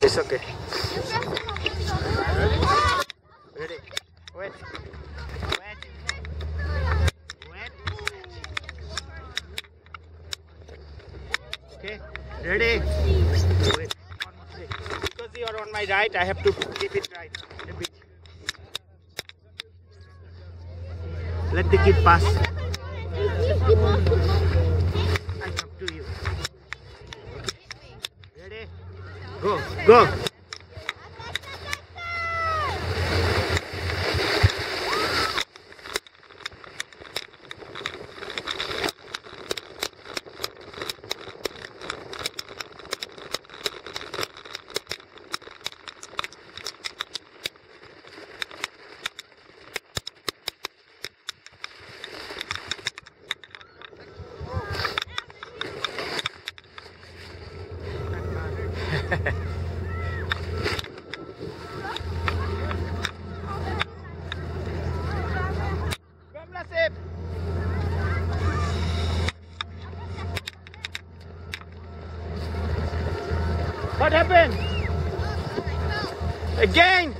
It's okay. Ready? Wait. Wait. Wait. Okay. Ready? Wait. Because you are on my right, I have to keep it right. Let the kid pass. I come to you. Okay. Ready? Go. Go. What happened? Again?